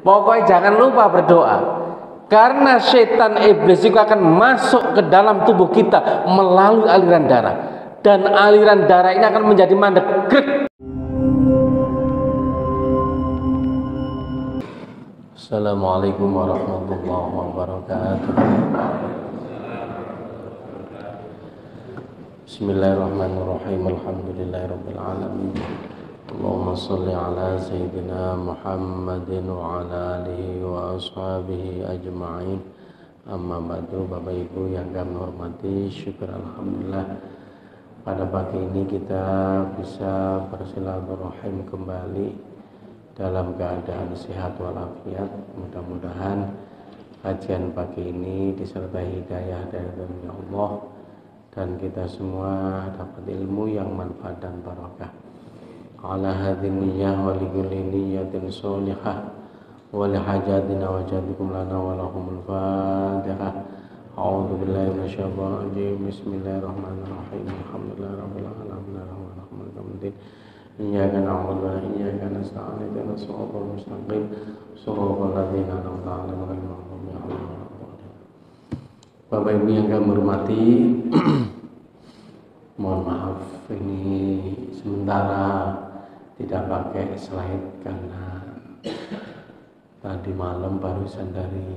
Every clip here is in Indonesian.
Pokoknya jangan lupa berdoa. Karena setan iblis juga akan masuk ke dalam tubuh kita melalui aliran darah. Dan aliran darah ini akan menjadi mandek. Assalamualaikum warahmatullahi wabarakatuh. Bismillahirrahmanirrahim. Alhamdulillahirabbil alamin. Ala sayyidina Muhammadin wa ala alihi wa ashabihi ajma'in. Amma ba'du Bapak Ibu yang kami hormati, syukur alhamdulillah. Pada pagi ini kita bisa bersilaturahim kembali dalam keadaan sehat walafiat. Mudah-mudahan kajian pagi ini disertai hidayah dari Allah dan kita semua dapat ilmu yang manfaat dan barakah ala hadhin niyyah wa likulli niyyatin sholihah wa li hajatina wa jadikum lana wa lahumul fatihah A'udzu billahi minasyaitonir rajim Bismillahirrahmanirrahim Alhamdulillahirabbil alamin arrahmanirrahim إياك نعبد وإياك نستعين اهدنا الصراط المستقيم صراط الذين أنعمت عليهم غير المغضوب عليهم Bapak Ibu yang kami hormati mohon maaf ini sementara tidak pakai slide karena tadi malam barusan dari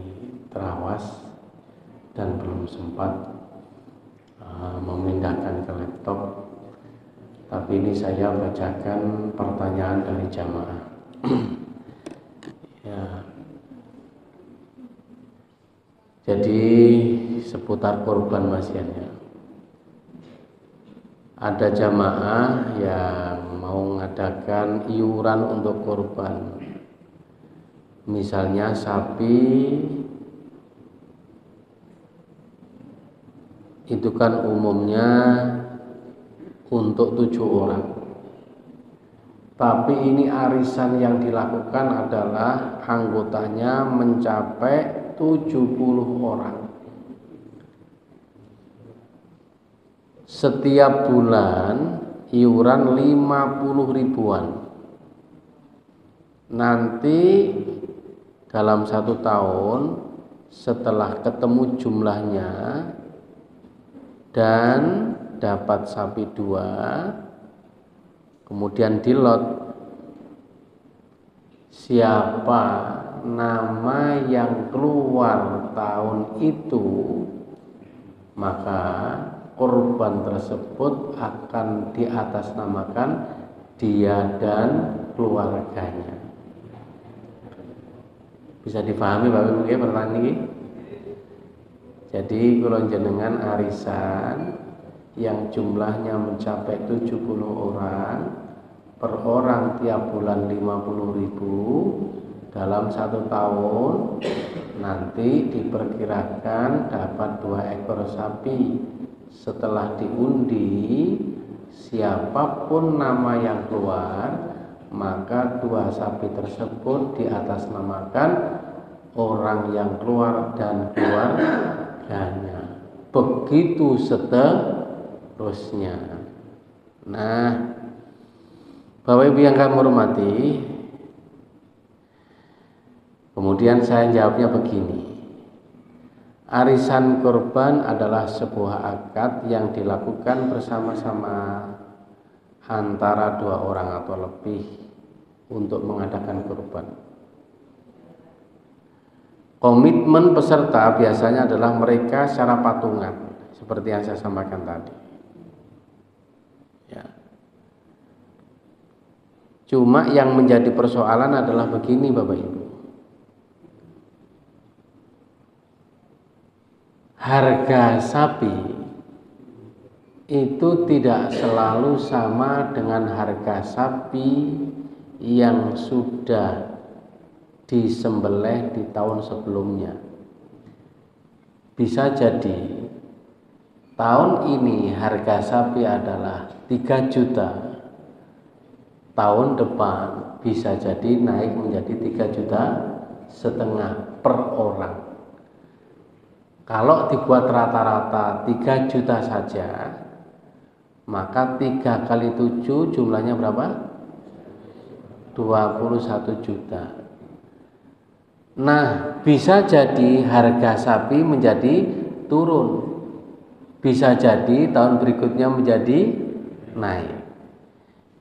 terawas dan belum sempat uh, memindahkan ke laptop tapi ini saya bacakan pertanyaan dari jamaah. ya. Jadi seputar korban masiannya. Ada jamaah yang mau mengadakan iuran untuk korban. Misalnya sapi itu kan umumnya untuk tujuh orang. Tapi ini arisan yang dilakukan adalah anggotanya mencapai 70 orang. Setiap bulan iuran 50 ribuan. Nanti dalam satu tahun setelah ketemu jumlahnya dan dapat sapi dua kemudian dilot siapa nama yang keluar tahun itu maka korban tersebut akan diatasnamakan dia dan keluarganya. Bisa difahami Bapak Ibu ya pertanyaan ini? Jadi kalau jenengan arisan yang jumlahnya mencapai 70 orang per orang tiap bulan 50 ribu dalam satu tahun nanti diperkirakan dapat dua ekor sapi setelah diundi siapa pun nama yang keluar maka dua sapi tersebut diatasnamakan orang yang keluar dan keluarganya begitu setelah terusnya. Nah, Bapak Ibu yang kami hormati, kemudian saya jawabnya begini. Arisan korban adalah sebuah akad yang dilakukan bersama-sama antara dua orang atau lebih untuk mengadakan korban. Komitmen peserta biasanya adalah mereka secara patungan, seperti yang saya sampaikan tadi. Cuma yang menjadi persoalan adalah begini Bapak Ibu. Harga sapi itu tidak selalu sama dengan harga sapi yang sudah disembelih di tahun sebelumnya. Bisa jadi tahun ini harga sapi adalah 3 juta tahun depan bisa jadi naik menjadi 3 juta setengah per orang kalau dibuat rata-rata 3 juta saja maka 3 kali 7 jumlahnya berapa? 21 juta Nah, bisa jadi harga sapi menjadi turun. Bisa jadi tahun berikutnya menjadi naik.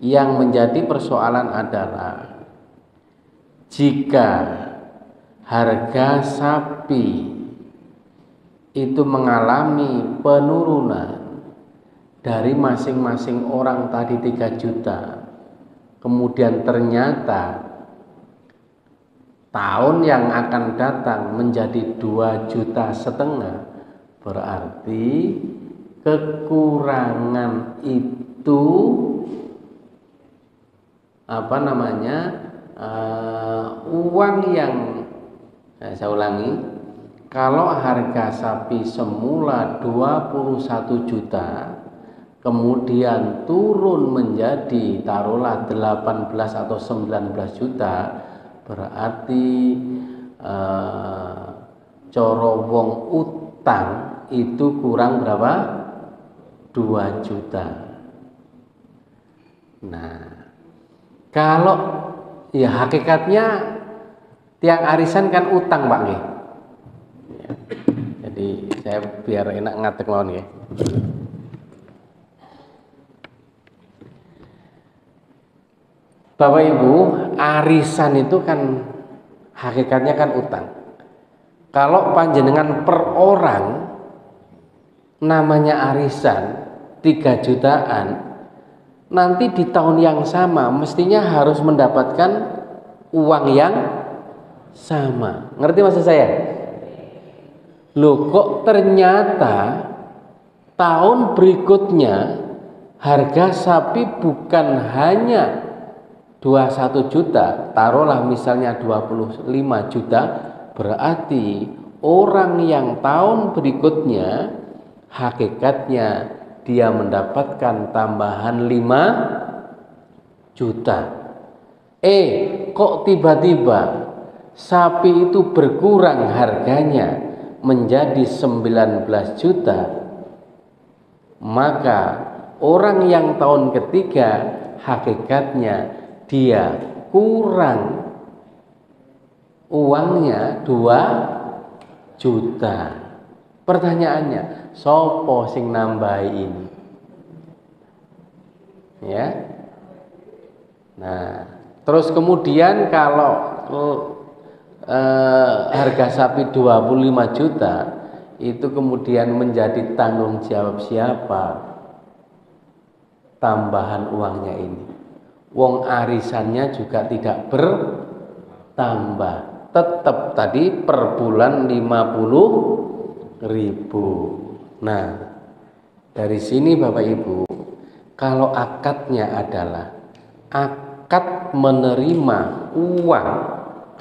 Yang menjadi persoalan adalah jika harga sapi itu mengalami penurunan dari masing-masing orang tadi 3 juta. Kemudian ternyata tahun yang akan datang menjadi 2 juta setengah berarti kekurangan itu apa namanya uh, uang yang nah, saya ulangi kalau harga sapi semula 21 juta kemudian turun menjadi taruhlah 18 atau 19 juta berarti uh, coro wong utang itu kurang berapa 2 juta nah kalau ya hakikatnya tiang arisan kan utang Pak ya. Jadi saya biar enak ngatek mawon ya. Bapak Ibu, arisan itu kan hakikatnya kan utang. Kalau panjenengan per orang namanya arisan 3 jutaan nanti di tahun yang sama mestinya harus mendapatkan uang yang sama. Ngerti maksud saya? Loh kok ternyata tahun berikutnya harga sapi bukan hanya 21 juta, taruhlah misalnya 25 juta, berarti orang yang tahun berikutnya hakikatnya dia mendapatkan tambahan 5 juta. Eh, kok tiba-tiba sapi itu berkurang harganya menjadi 19 juta? Maka orang yang tahun ketiga hakikatnya dia kurang uangnya 2 juta. Pertanyaannya, sopo sing nambahi ini? Ya. Nah, terus kemudian kalau eh, harga sapi 25 juta itu kemudian menjadi tanggung jawab siapa? Tambahan uangnya ini. Wong arisannya juga tidak bertambah. Tetap tadi per bulan 50 ribu. Nah, dari sini Bapak Ibu, kalau akadnya adalah akad menerima uang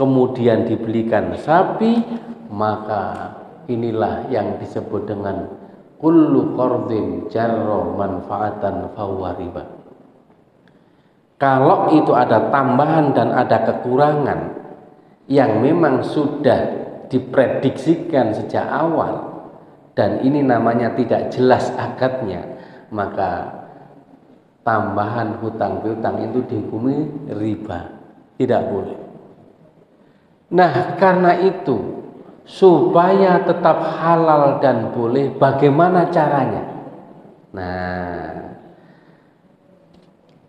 kemudian dibelikan sapi, maka inilah yang disebut dengan kullu qardin jarro manfaatan fawariba. Kalau itu ada tambahan dan ada kekurangan yang memang sudah diprediksikan sejak awal dan ini namanya tidak jelas akadnya maka tambahan hutang piutang itu dihukumi riba tidak boleh nah karena itu supaya tetap halal dan boleh bagaimana caranya? Nah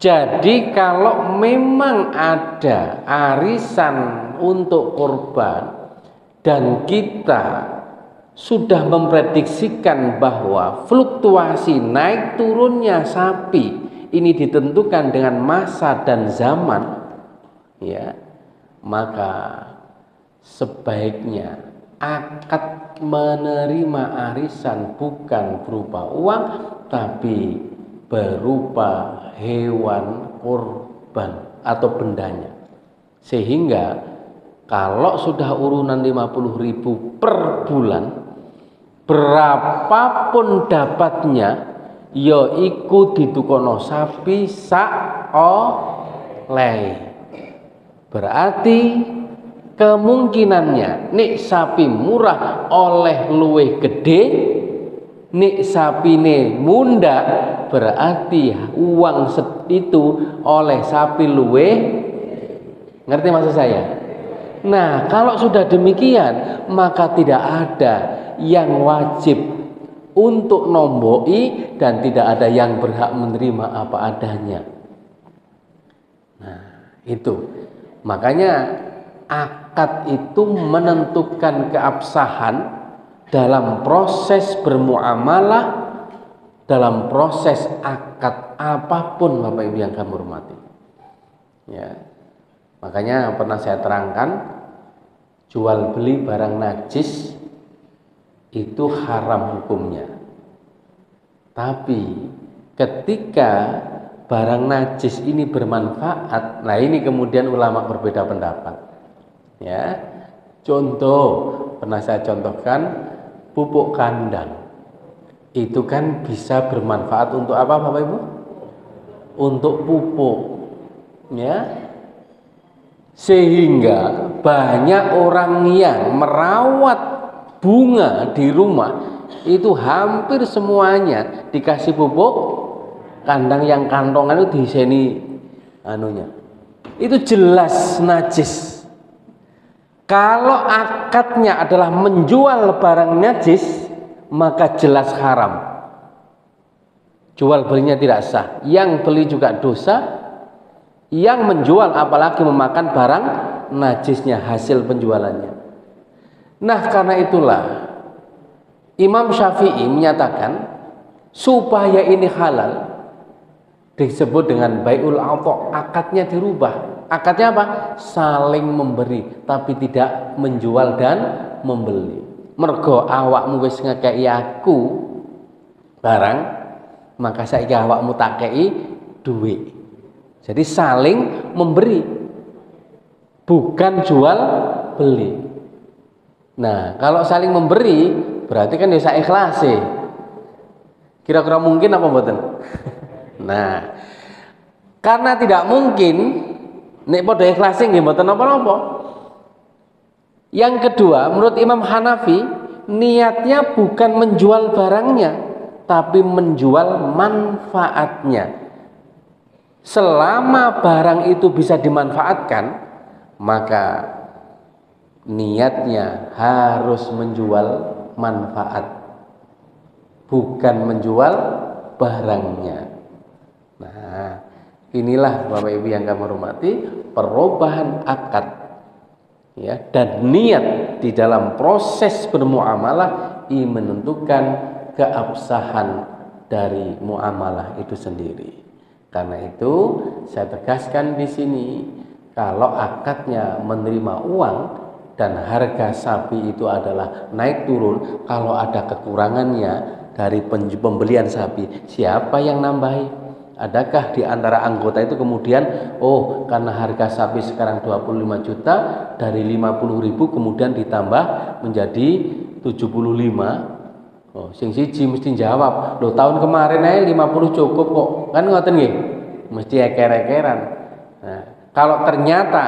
jadi kalau memang ada arisan untuk korban dan kita sudah memprediksikan bahwa fluktuasi naik turunnya sapi ini ditentukan dengan masa dan zaman ya maka sebaiknya akad menerima arisan bukan berupa uang tapi berupa hewan korban atau bendanya. Sehingga kalau sudah urunan 50 ribu per bulan berapapun dapatnya ya iku ditukono sapi sak oleh. Berarti kemungkinannya nik sapi murah oleh luwih gede nik sapine munda berarti uang itu oleh sapi luwih ngerti maksud saya Nah, kalau sudah demikian, maka tidak ada yang wajib untuk nomboi dan tidak ada yang berhak menerima apa adanya. Nah, itu. Makanya akad itu menentukan keabsahan dalam proses bermuamalah dalam proses akad apa pun Bapak Ibu yang kami hormati. Ya. Makanya pernah saya terangkan jual beli barang najis itu haram hukumnya. Tapi ketika barang najis ini bermanfaat, nah ini kemudian ulama berbeda pendapat. Ya. Contoh pernah saya contohkan pupuk kandang. Itu kan bisa bermanfaat untuk apa Bapak Ibu? Untuk pupuk. Ya. Sehingga banyak orang yang merawat bunga di rumah itu hampir semuanya dikasih pupuk kandang yang kantongan itu diseni anunya itu jelas najis kalau akadnya adalah menjual barang najis maka jelas haram. Jual belinya tidak sah. Yang beli juga dosa. Yang menjual apalagi memakan barang najisnya hasil penjualannya. Nah karena itulah Imam Syafi'i menyatakan supaya ini halal disebut dengan baiul auto akadnya dirubah akadnya apa saling memberi tapi tidak menjual dan membeli mergo awakmu wis ngekei aku barang maka saya awakmu takei duit jadi saling memberi bukan jual beli Nah, kalau saling memberi berarti kan bisa ikhlas sih. Kira-kira mungkin apa mboten? nah, karena tidak mungkin nek padha ikhlas nggih mboten apa-apa. Yang kedua, menurut Imam Hanafi, niatnya bukan menjual barangnya, tapi menjual manfaatnya. Selama barang itu bisa dimanfaatkan, maka niatnya harus menjual manfaat bukan menjual barangnya nah inilah Bapak Ibu yang kami hormati perubahan akad ya dan niat di dalam proses bermuamalah ini menentukan keabsahan dari muamalah itu sendiri. Karena itu saya tegaskan di sini kalau akadnya menerima uang dan harga sapi itu adalah naik turun kalau ada kekurangannya dari pembelian sapi siapa yang nambahi adakah di antara anggota itu kemudian oh karena harga sapi sekarang 25 juta dari 50 ribu kemudian ditambah menjadi 75 Oh, sing siji mesti jawab, lo tahun kemarin aja 50 cukup kok." Kan ngoten nggih? Mesti eker-ekeran. Nah, kalau ternyata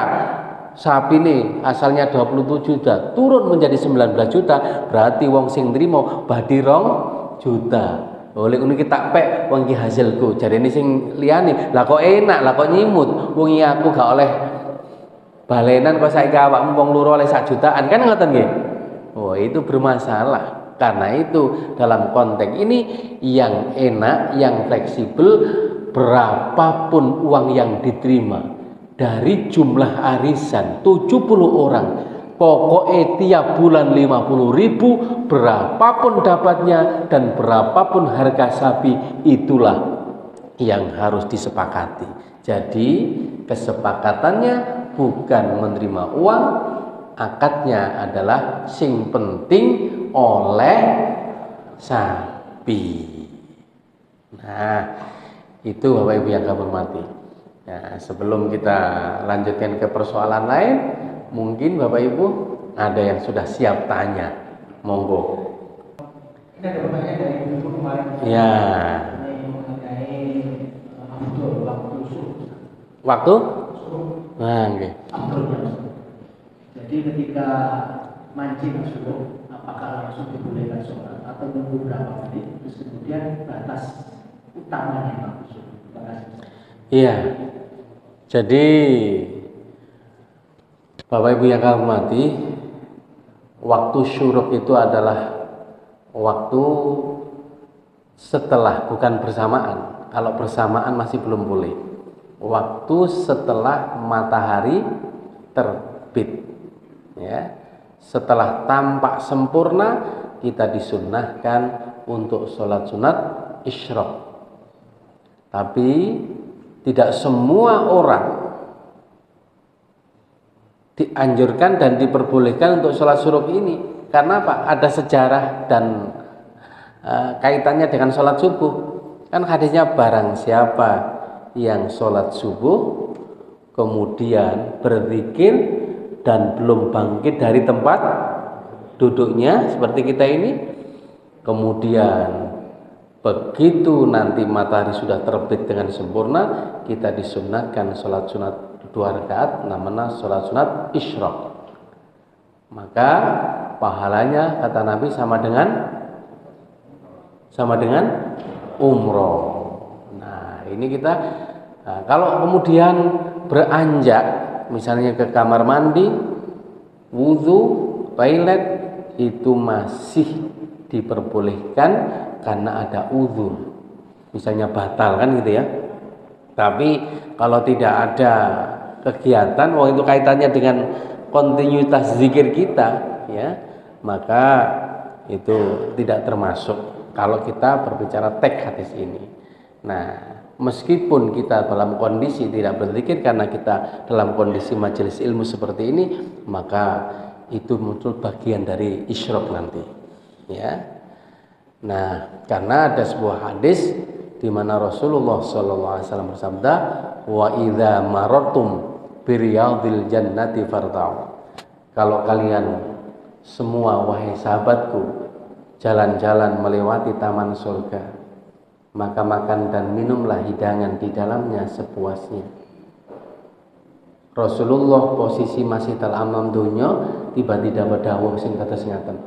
sapi ini asalnya 27 juta turun menjadi 19 juta berarti wong sing nrimo badirong juta oleh ngono kita pek wong iki hasilku. Jadi ini sing liyane lah kok enak lah kok nyimut. Wong aku gak oleh balenan kok saiki awakmu wong loro oleh sak jutaan. Kan ngoten nggih? Oh itu bermasalah. Karena itu dalam konteks ini yang enak yang fleksibel berapapun uang yang diterima dari jumlah arisan 70 orang pokoknya tiap bulan 50 ribu berapapun dapatnya dan berapapun harga sapi itulah yang harus disepakati. Jadi kesepakatannya bukan menerima uang akadnya adalah sing penting oleh sapi. Nah itu Bapak Ibu yang kami hormati. Ya, sebelum kita lanjutkan ke persoalan lain, mungkin Bapak Ibu ada yang sudah siap tanya. Monggo. Ini ada pertanyaan dari Ibu kemarin. Ya. Waktu? Nah, okay. Jadi ketika mancing subuh, apakah langsung dibolehkan sholat atau menunggu berapa menit? Terus kemudian batas utamanya Pak Iya. Jadi Bapak Ibu yang kami hormati, waktu syuruk itu adalah waktu setelah bukan bersamaan. Kalau bersamaan masih belum boleh. Waktu setelah matahari terbit. Ya. Setelah tampak sempurna kita disunnahkan untuk sholat sunat isyrok. Tapi tidak semua orang dianjurkan dan diperbolehkan untuk sholat suruh ini. Karena apa? Ada sejarah dan uh, kaitannya dengan sholat subuh. Kan hadisnya barang siapa yang sholat subuh kemudian berzikir dan belum bangkit dari tempat duduknya seperti kita ini kemudian begitu nanti matahari sudah terbit dengan sempurna kita disunahkan sholat sunat dua rakaat namanya sholat sunat isyrok. Maka pahalanya kata Nabi sama dengan sama dengan umroh. Nah ini kita nah, kalau kemudian beranjak misalnya ke kamar mandi wudhu toilet itu masih diperbolehkan karena ada uzur misalnya batal kan gitu ya. Tapi kalau tidak ada kegiatan wah itu kaitannya dengan kontinuitas zikir kita ya. Maka itu tidak termasuk kalau kita berbicara teks hadis ini. Nah meskipun kita dalam kondisi tidak berzikir karena kita dalam kondisi majelis ilmu seperti ini maka itu muncul bagian dari isyrok nanti ya. Nah karena ada sebuah hadis di mana Rasulullah SAW bersabda wa idza marartum biryadil jannati farta'u kalau kalian semua wahai sahabatku jalan-jalan melewati taman surga maka makan dan minumlah hidangan di dalamnya sepuasnya. Rasulullah posisi masih dalam amam dunia tiba-tiba berdawuh sing kados ngaten.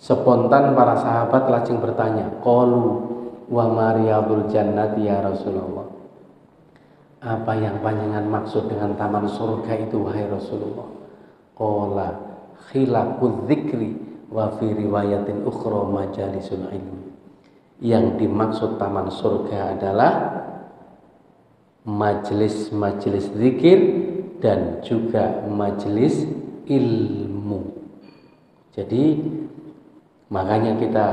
Spontan para sahabat lajeng bertanya qalu wa mariyadul jannati ya Rasulullah apa yang panjangan maksud dengan taman surga itu wahai Rasulullah? Qala khilaqul dzikri wa fi riwayatin ukhra majalisul ilmi. Yang dimaksud taman surga adalah majelis-majelis zikir dan juga majelis ilmu. Jadi makanya kita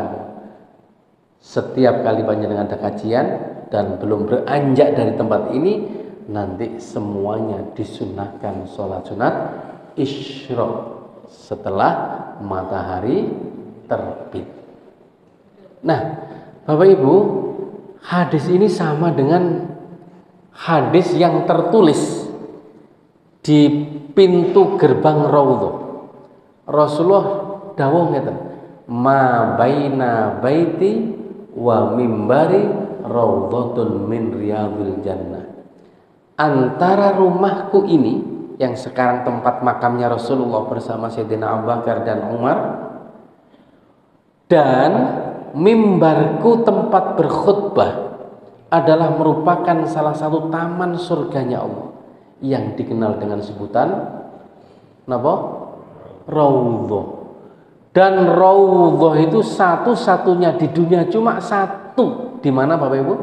setiap kali panjenengan ada kajian dan belum beranjak dari tempat ini nanti semuanya disunahkan sholat sunat isyrok setelah matahari terbit. Nah, Bapak Ibu, hadis ini sama dengan hadis yang tertulis di pintu gerbang Raudhah. Rasulullah dawuh ngeten, "Ma baina baiti wa mimbari raudhatun min riyadil jannah. Antara rumahku ini yang sekarang tempat makamnya Rasulullah bersama Sayyidina Abu Bakar dan Umar dan mimbarku tempat berkhutbah adalah merupakan salah satu taman surganya Allah yang dikenal dengan sebutan napa? Raudhah dan Raudhah itu satu-satunya di dunia cuma satu. Di mana Bapak Ibu?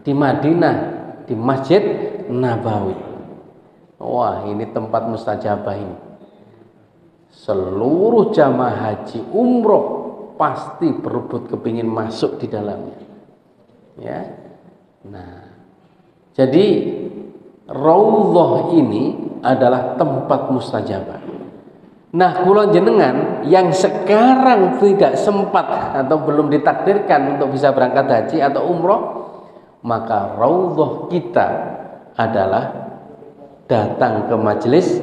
Di Madinah, di Masjid Nabawi. Wah, ini tempat mustajabah ini. Seluruh jamaah haji umroh pasti berebut kepingin masuk di dalamnya. Ya. Nah, jadi Raudhah ini adalah tempat mustajabah. Nah, kulon jenengan yang sekarang tidak sempat atau belum ditakdirkan untuk bisa berangkat haji atau umroh, maka raudhah kita adalah datang ke majelis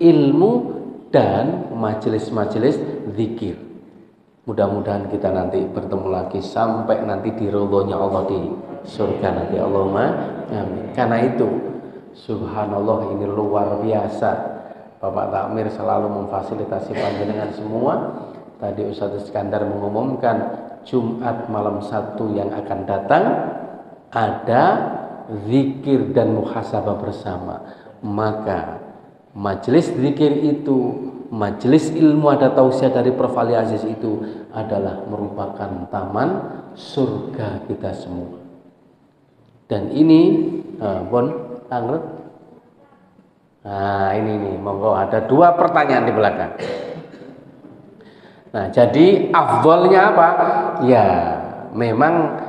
ilmu dan majelis-majelis zikir. Mudah-mudahan kita nanti bertemu lagi sampai nanti di raudhahnya Allah di surga nanti Allahumma amin. Karena itu subhanallah ini luar biasa Bapak Takmir selalu memfasilitasi panjenengan semua. Tadi Ustadz Iskandar mengumumkan Jumat malam satu yang akan datang ada zikir dan muhasabah bersama. Maka Majelis zikir itu, majelis ilmu ada tausiah dari Prof. Ali Aziz itu adalah merupakan taman surga kita semua. Dan ini, nah, Bon, angret. Nah, ini nih, monggo ada dua pertanyaan di belakang. Nah, jadi afdolnya apa? Ya, memang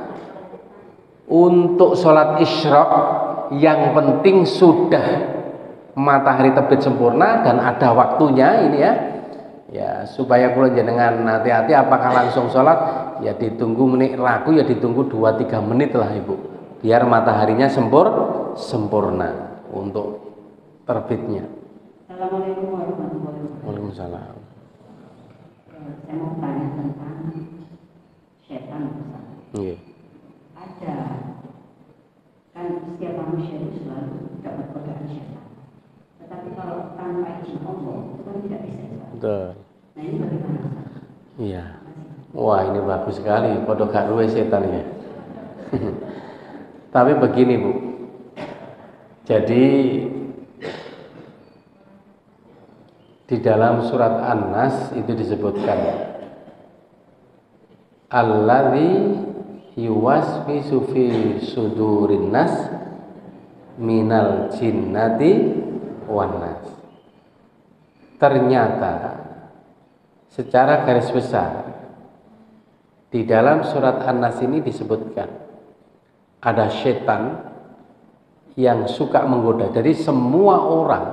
untuk sholat isyraq yang penting sudah matahari terbit sempurna dan ada waktunya ini ya ya supaya kalau jenengan hati-hati apakah langsung sholat ya ditunggu menit ragu ya ditunggu 2-3 menit lah ibu biar mataharinya sempur sempurna untuk terbitnya Assalamualaikum warahmatullahi wabarakatuh. Waalaikumsalam Saya mau tanya tentang setan. Iya. Ada setiap manusia itu selalu dapat godaan setan. Tetapi kalau tanpa izin Allah itu kan tidak bisa. Betul. Nah ini bagaimana? Iya. Wah ini bagus sekali, podo gak luwe setan ya. Tapi begini bu, jadi di dalam surat An-Nas itu disebutkan Alladzi yuwaswisu fi sudurin nas minal jinnati wan nas. Ternyata secara garis besar di dalam surat An-Nas ini disebutkan ada setan yang suka menggoda. Jadi semua orang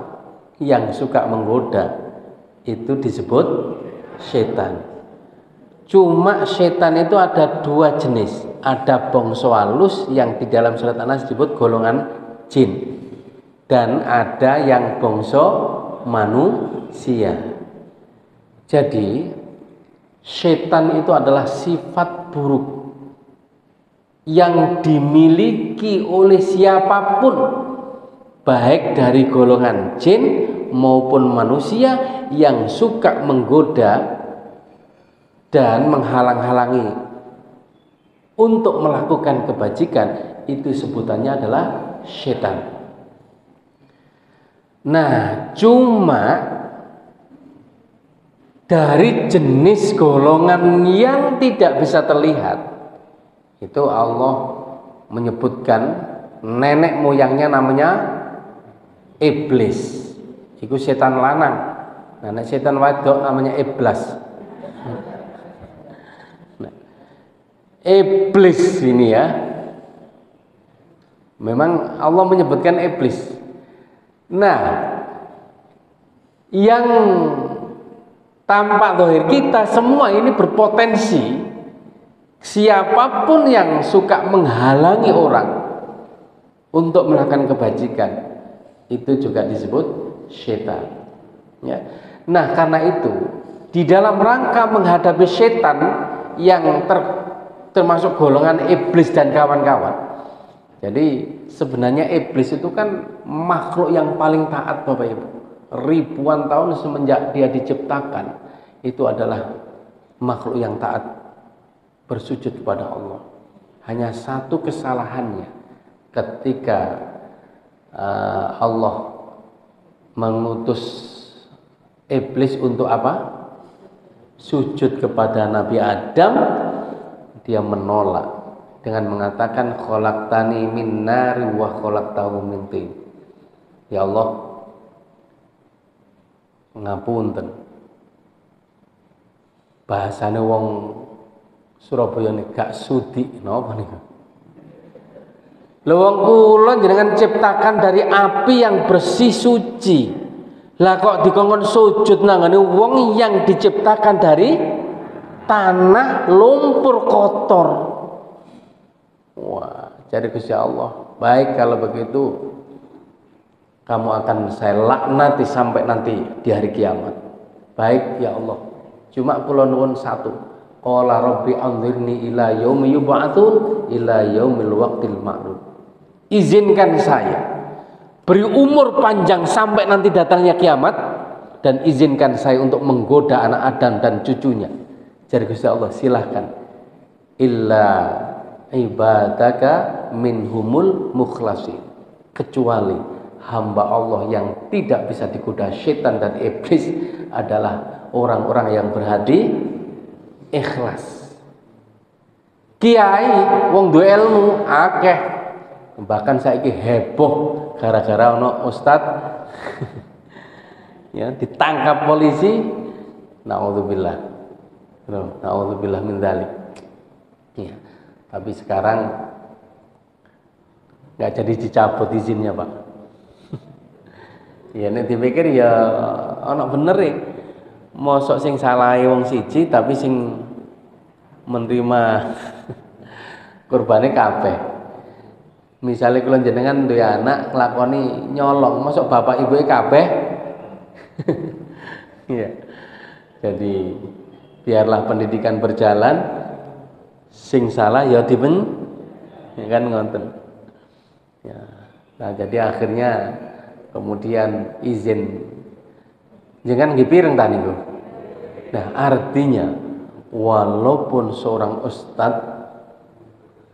yang suka menggoda itu disebut setan. Cuma setan itu ada dua jenis. Ada bongso halus yang di dalam surat An-Nas disebut golongan jin. Dan ada yang bongso manusia. Jadi setan itu adalah sifat buruk yang dimiliki oleh siapa pun baik dari golongan jin maupun manusia yang suka menggoda dan menghalang-halangi untuk melakukan kebajikan itu sebutannya adalah setan. Nah, cuma dari jenis golongan yang tidak bisa terlihat itu Allah menyebutkan nenek moyangnya namanya iblis. Itu setan lanang. Nenek setan wadok namanya iblis nah, iblis ini ya memang Allah menyebutkan iblis. Nah yang tampak dohir kita semua ini berpotensi siapa pun yang suka menghalangi orang untuk melakukan kebajikan. Itu juga disebut setan ya. nah karena itu di dalam rangka menghadapi setan yang ter, termasuk golongan iblis dan kawan-kawan jadi sebenarnya iblis itu kan makhluk yang paling taat Bapak Ibu ribuan tahun semenjak dia diciptakan itu adalah makhluk yang taat bersujud kepada Allah. Hanya satu kesalahannya ketika uh, Allah mengutus iblis untuk apa? Sujud kepada Nabi Adam, dia menolak dengan mengatakan khalaqtani min nari wa khalaqtahu min tin. Ya Allah, ngapunten bahasane wong Surabaya nih gak sudi napa niku Lha wong kula jenengan ciptakan dari api yang bersih suci. Lah kok dikongkon sujud nangane wong yang diciptakan dari tanah lumpur kotor. Wah, jadi Gusti Allah. Baik kalau begitu kamu akan saya laknati sampai nanti di hari kiamat. Baik ya Allah. Cuma kula nuwun satu. Qala rabbi anzirni ila yaumi yub'atsun ila yaumil. Izinkan saya beri umur panjang sampai nanti datangnya kiamat dan izinkan saya untuk menggoda anak Adam dan cucunya. Jadi Gusti Allah silahkan. Illa ibadaka minhumul mukhlasin. Kecuali hamba Allah yang tidak bisa digoda setan dan iblis adalah orang-orang yang berhati ikhlas. Kiai wong duwe ilmu akeh. Bahkan saiki heboh gara-gara ono ustad ya ditangkap polisi. Nauzubillah. Nauzubillah min dzalik. Ya. Tapi sekarang nggak jadi dicabut izinnya pak. Ya nek dipikir ya anak bener ya mosok sing salah wong siji tapi sing menerima kurbane kabeh. Misalnya kalau jenengan duwe anak nglakoni nyolong mosok bapak ibu kabeh. Ya jadi biarlah pendidikan berjalan sing salah ya diben ya kan ngonten. Ya. Nah, jadi akhirnya kemudian izin. Jangan gipireng tadi Nah, artinya walaupun seorang ustadz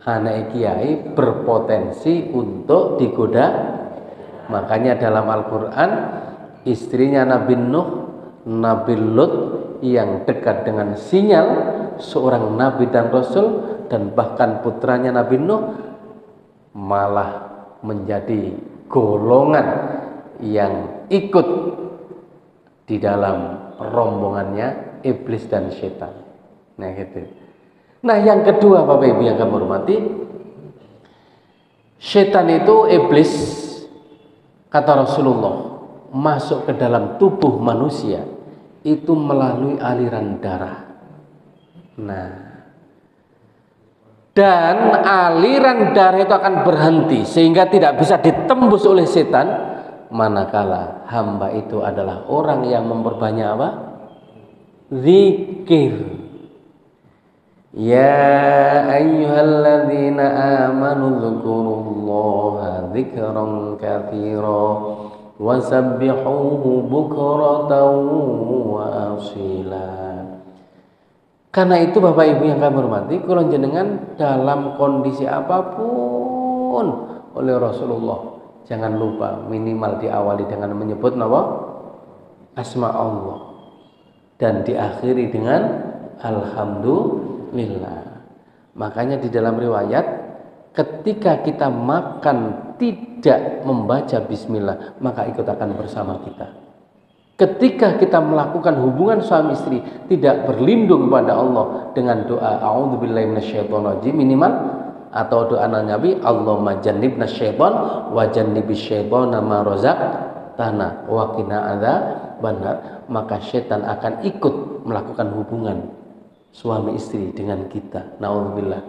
anak kiai berpotensi untuk digoda makanya dalam Al-Quran istrinya Nabi Nuh Nabi Lut yang dekat dengan sinyal seorang Nabi dan Rasul dan bahkan putranya Nabi Nuh malah menjadi golongan yang ikut di dalam rombongannya iblis dan setan. Nah gitu. Nah yang kedua Bapak Ibu yang kami hormati, setan itu iblis kata Rasulullah masuk ke dalam tubuh manusia itu melalui aliran darah. Nah, dan aliran darah itu akan berhenti sehingga tidak bisa ditembus oleh setan. Manakala hamba itu adalah orang yang memperbanyak apa? zikir. Ya ayyuhalladzina amanu dzkurullaha dzikran katsira wasabbihuhu bukratan wa asila karena itu Bapak Ibu yang kami hormati, kalau jenengan dalam kondisi apa pun oleh Rasulullah, jangan lupa minimal diawali dengan menyebut nama asma Allah dan diakhiri dengan alhamdulillah. Makanya di dalam riwayat ketika kita makan tidak membaca bismillah, maka ikut akan bersama kita. Ketika kita melakukan hubungan suami istri tidak berlindung kepada Allah dengan doa minasyaitonirrajim minimal atau doa Nabi Allahumma jannibna syaitan wa jannibis syaitana ma tanah wa qina benar maka syaitan akan ikut melakukan hubungan suami istri dengan kita. Naudzubillah.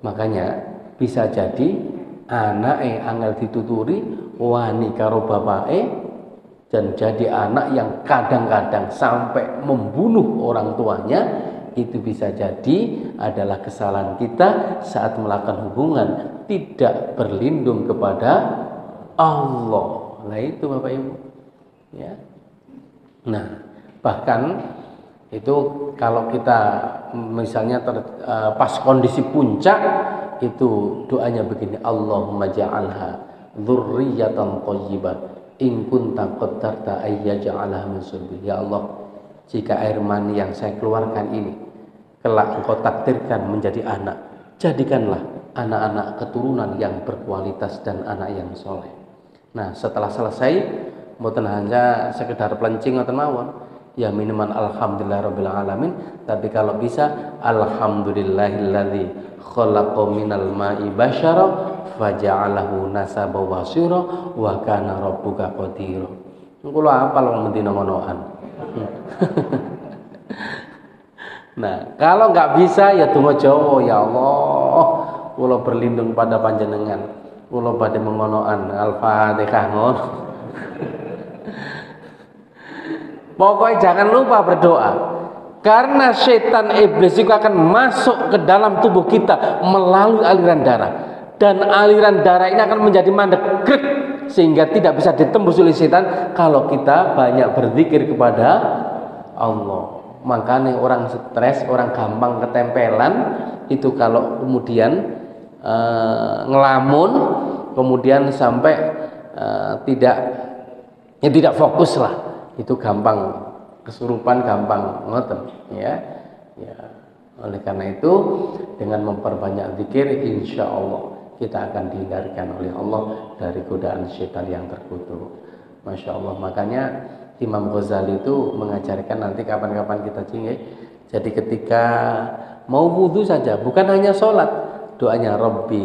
Makanya bisa jadi anak eh angel dituturi wani karo bapake dan jadi anak yang kadang-kadang sampai membunuh orang tuanya itu bisa jadi adalah kesalahan kita saat melakukan hubungan tidak berlindung kepada Allah. Nah itu Bapak Ibu. Ya. Nah, bahkan itu kalau kita misalnya ter, uh, pas kondisi puncak itu doanya begini Allahumma ja'alha dzurriyyatan thayyibah in kunta qaddarta ayyaj'alah min ya Allah jika air mani yang saya keluarkan ini kelak engkau takdirkan menjadi anak jadikanlah anak-anak keturunan yang berkualitas dan anak yang soleh. Nah setelah selesai mboten hanya sekedar pelencing atau mawon. Ya minimal alhamdulillah rabbil alamin. Tapi kalau bisa alhamdulillahilladzi khalaqa minal ma'i basyara faja'alahu nasaba wa kana rabbuka qadira wong ngonoan Nah, kalau nggak bisa ya tunggu Jawa ya Allah. Kula berlindung pada panjenengan. Kula pada mengonoan Al-Fatihah ngono. Pokoknya jangan lupa berdoa. Karena setan iblis itu akan masuk ke dalam tubuh kita melalui aliran darah dan aliran darah ini akan menjadi mandek sehingga tidak bisa ditembus oleh setan kalau kita banyak berzikir kepada Allah. Makanya orang stres, orang gampang ketempelan itu kalau kemudian e, ngelamun, kemudian sampai uh, tidak ya tidak fokus lah itu gampang kesurupan gampang ngoten ya. Ya oleh karena itu dengan memperbanyak zikir insya Allah kita akan dihindarkan oleh Allah dari godaan setan yang terkutuk. Masya Allah. Makanya Imam Ghazali itu mengajarkan nanti kapan-kapan kita cinggi jadi ketika mau wudhu saja bukan hanya sholat doanya Rabbi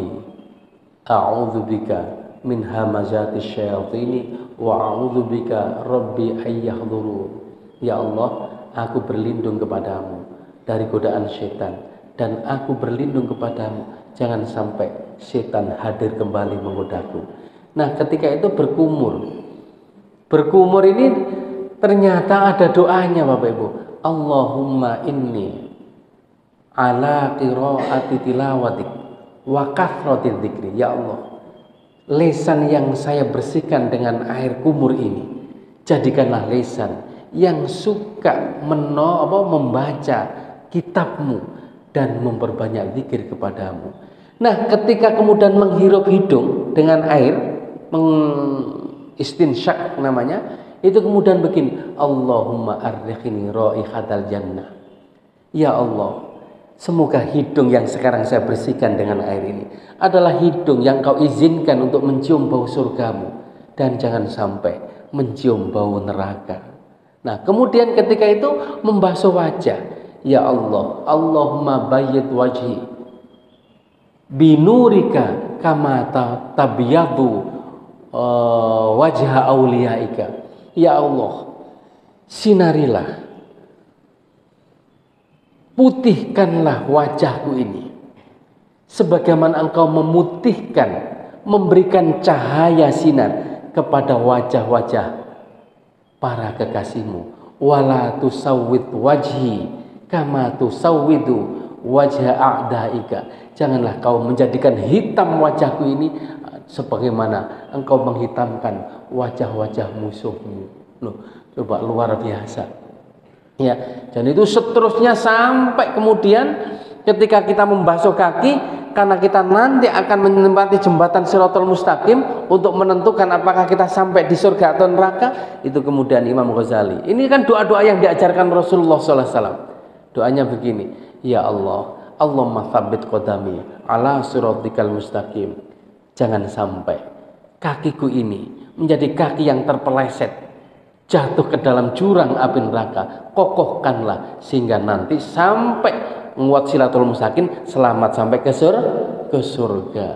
a'udzubika min hamazati syayatini wa a'udzubika Rabbi ayyahdurun Ya Allah aku berlindung kepadamu dari godaan setan dan aku berlindung kepadamu. Jangan sampai setan hadir kembali menggodaku. Nah, ketika itu berkumur. Berkumur ini ternyata ada doanya Bapak Ibu. Allahumma inni ala qiraati tilawatik wa kathrati dzikri. Ya Allah, lesan yang saya bersihkan dengan air kumur ini jadikanlah lesan yang suka meno membaca kitabmu dan memperbanyak zikir kepadamu. Nah, ketika kemudian menghirup hidung dengan air, mengistinsyak namanya, itu kemudian begini, Allahumma arrikhini hadal jannah. Ya Allah, semoga hidung yang sekarang saya bersihkan dengan air ini adalah hidung yang kau izinkan untuk mencium bau surgamu dan jangan sampai mencium bau neraka. Nah, kemudian ketika itu membasuh wajah, Ya Allah, Allahumma bayyid wajhi binurika kama tabyadu uh, wajha auliyaika. Ya Allah, sinarilah putihkanlah wajahku ini sebagaimana engkau memutihkan memberikan cahaya sinar kepada wajah-wajah para kekasihmu wala tusawwid wajhi kama tusawwidu wajah a'daika. Janganlah kau menjadikan hitam wajahku ini uh, sebagaimana engkau menghitamkan wajah-wajah musuhmu. Loh coba luar biasa. Ya dan itu seterusnya sampai kemudian ketika kita membasuh kaki karena kita nanti akan menempati jembatan Siratul Mustaqim untuk menentukan apakah kita sampai di surga atau neraka itu kemudian Imam Ghazali. Ini kan doa-doa yang diajarkan Rasulullah SAW Doanya begini, Ya Allah, Allahumma thabbit qadami ala siratikal mustaqim. Jangan sampai kakiku ini menjadi kaki yang terpeleset, jatuh ke dalam jurang api neraka. Kokohkanlah sehingga nanti sampai menguat silatul mustaqim selamat sampai ke sur ke surga.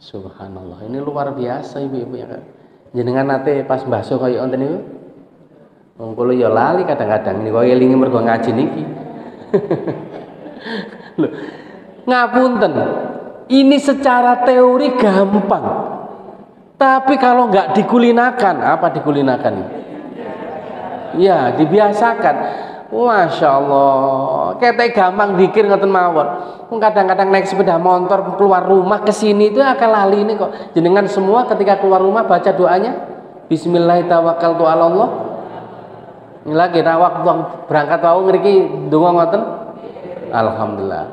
Subhanallah. Ini luar biasa ibu-ibu ya kan. Jenengan nate pas basuh kaya onten niku. Wong ya lali kadang-kadang kaya elingi mergo ngaji niki. Loh, ngapunten. Ini secara teori gampang. Tapi kalau nggak dikulinakan, apa dikulinakan? Ya, dibiasakan. Masya Allah, kayak gampang dikir ngoten mawon. Kadang-kadang naik sepeda motor keluar rumah ke sini itu akan lali ini kok. Jenengan semua ketika keluar rumah baca doanya Bismillahirrahmanirrahim. Lagi nah waktu berangkat tahu ngeriki donga ngoten. Alhamdulillah.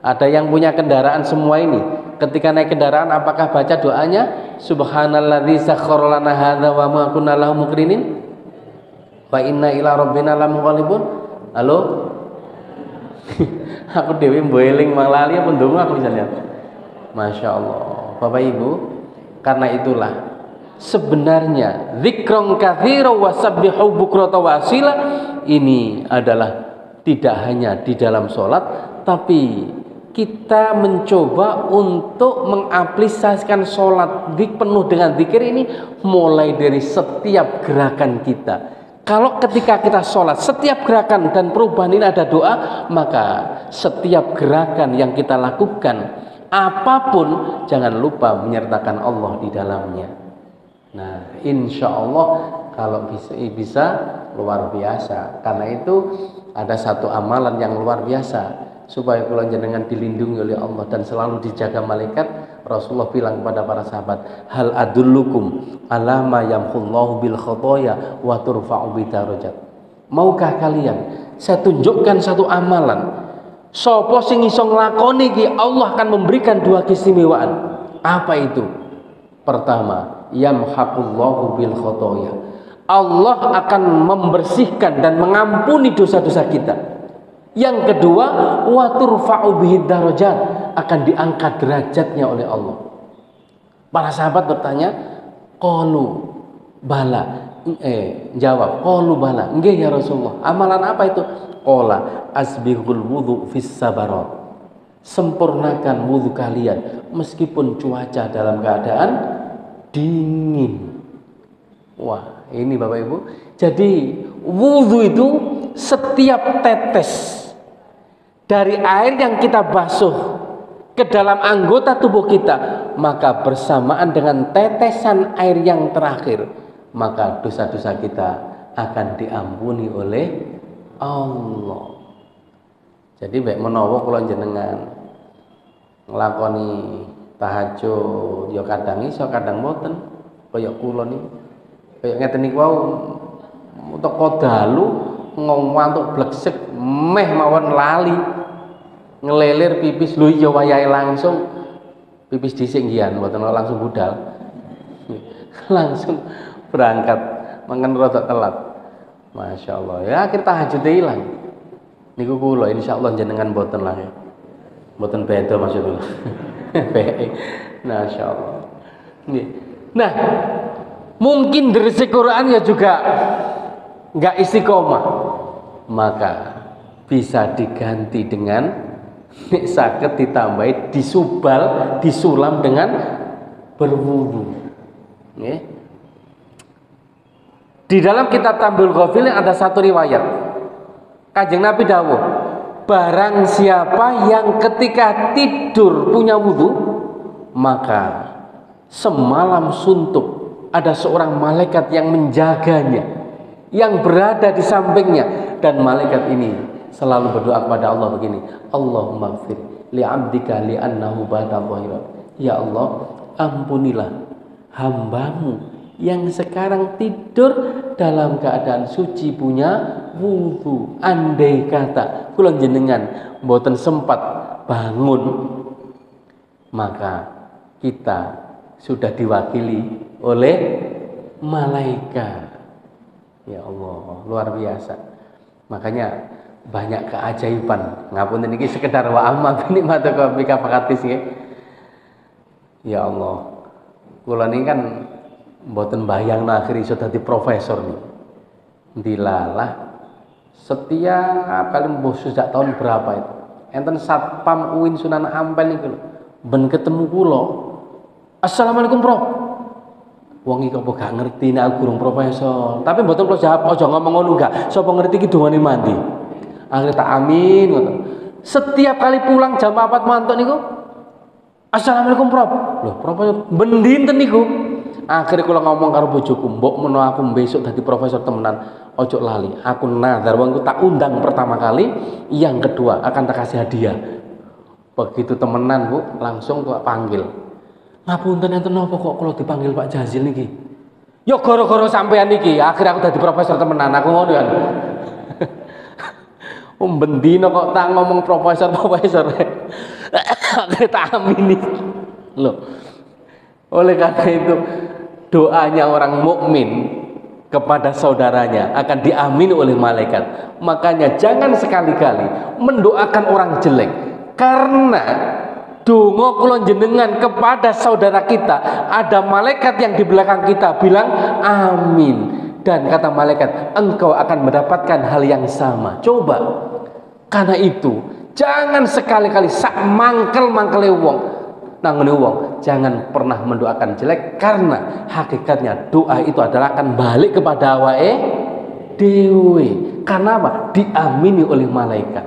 Ada yang punya kendaraan semua ini. Ketika naik kendaraan apakah baca doanya Subhanalladzi sakhkhara lana hadza wa ma kunna lahu muqrinin? Wa inna ila rabbina lamunqalibun. Halo? aku dewi mboeling malali apa ndonga aku misalnya. Masya Allah. Bapak Ibu, karena itulah sebenarnya zikron kathira wa sabbihu bukrata wasila ini adalah tidak hanya di dalam sholat tapi kita mencoba untuk mengaplikasikan sholat penuh dengan zikir ini mulai dari setiap gerakan kita. Kalau ketika kita sholat setiap gerakan dan perubahan ini ada doa maka setiap gerakan yang kita lakukan apa pun jangan lupa menyertakan Allah di dalamnya Nah, insya Allah kalau bisa, bisa luar biasa. Karena itu ada satu amalan yang luar biasa supaya kula jenengan dilindungi oleh Allah dan selalu dijaga malaikat. Rasulullah bilang kepada para sahabat, "Hal adullukum ala ma yamhullahu bil khotoya wa turfa'u bidarajat." Maukah kalian saya tunjukkan satu amalan Sopo sing iso nglakoni Allah akan memberikan dua keistimewaan. Apa itu? Pertama, yamhaqullahu bil khotoya. Allah akan membersihkan dan mengampuni dosa-dosa kita. Yang kedua, wa turfa'u darajat akan diangkat derajatnya oleh Allah. Para sahabat bertanya, qalu bala eh jawab qalu bala nggih ya Rasulullah amalan apa itu qala asbihul wudu fis sabarat sempurnakan wudhu kalian meskipun cuaca dalam keadaan dingin. Wah ini Bapak Ibu. Jadi wudhu itu setiap tetes dari air yang kita basuh ke dalam anggota tubuh kita maka bersamaan dengan tetesan air yang terakhir maka dosa-dosa kita akan diampuni oleh Allah. Jadi baik menawa kula jenengan nglakoni tahajud ya kadang iso kadang mboten. Kaya kula niki kaya ngeten niku wau teko dalu ngantuk bleksek meh mawon lali. Ngelelir pipis lho iya wayahe langsung. Pipis dhisik ngian mboten langsung budal. Langsung berangkat mangan rada telat. Masya Allah ya akhir tahajud hilang niku kula insyaallah jenengan boten lah ya. Boten beda maksudnya. Masya Allah. Nah, mungkin dari Quran ya juga nggak istiqomah, maka bisa diganti dengan sakit ditambahi disubal disulam dengan berwudu. Di dalam kitab Tambul Ghafil ada satu riwayat. Kanjeng Nabi dawuh, barang siapa yang ketika tidur punya wudhu, maka semalam suntuk ada seorang malaikat yang menjaganya, yang berada di sampingnya. Dan malaikat ini selalu berdoa kepada Allah begini, Allahumma fir li 'abdika li annahu bada Ya Allah, ampunilah hambamu yang sekarang tidur dalam keadaan suci punya wudhu andai kata kula jenengan mboten sempat bangun maka kita sudah diwakili oleh malaikat. Ya Allah luar biasa. Makanya banyak keajaiban. Ngapun ini sekedar wa amma mata bika fakatis ya. Ya Allah kula ini kan mboten bayang akhir iso dadi profesor nih dilalah setiap kali mbuh sejak tahun berapa itu? Enten satpam UIN Sunan Ampel itu ben ketemu kula. Assalamualaikum Prof. Wong iki apa gak ngerti nek aku gurung profesor? Tapi mboten kula jawab aja ngomong ngono gak? Sapa ngerti iki dongane mandi? Akhirnya tak amin ngoten. Setiap kali pulang jam 4 mantuk niku Assalamualaikum Prof. Loh profesor ben dinten niku akhirnya kalau ngomong karo bojoku mbok menawa aku besok jadi profesor temenan ojo lali. Aku nazar wong tak undang pertama kali yang kedua akan tak kasih hadiah. Begitu temenan bu langsung tuh panggil. Ngapunten enten napa kok kalau dipanggil Pak Jazil niki? Yo goro-goro sampean niki akhirnya aku jadi profesor temenan. Aku ngono ya Um bendino kok tak ngomong profesor profesor akhirnya tak amini. Loh oleh karena itu doanya orang mukmin kepada saudaranya akan diamini oleh malaikat. Makanya jangan sekali-kali mendoakan orang jelek. Karena dongo kulon jenengan kepada saudara kita ada malaikat yang di belakang kita bilang amin. Dan kata malaikat engkau akan mendapatkan hal yang sama. Coba. Karena itu jangan sekali-kali sak mangkel mangkel wong nangani wong jangan pernah mendoakan jelek karena hakikatnya doa itu adalah akan balik kepada awake dewi karena apa? Diamini oleh malaikat.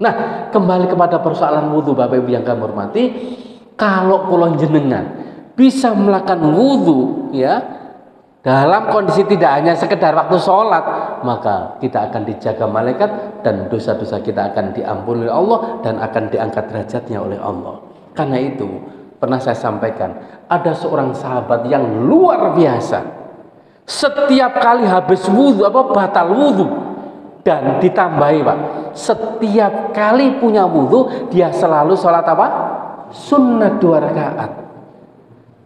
Nah kembali kepada persoalan wudhu bapak ibu yang kami hormati kalau kolon jenengan bisa melakukan wudhu ya dalam kondisi tidak hanya sekedar waktu sholat maka kita akan dijaga malaikat dan dosa-dosa kita akan diampuni oleh Allah dan akan diangkat derajatnya oleh Allah karena itu, pernah saya sampaikan, ada seorang sahabat yang luar biasa. Setiap kali habis wudhu, apa batal wudhu, dan ditambahi pak, setiap kali punya wudhu, dia selalu sholat apa? Sunnah dua rakaat.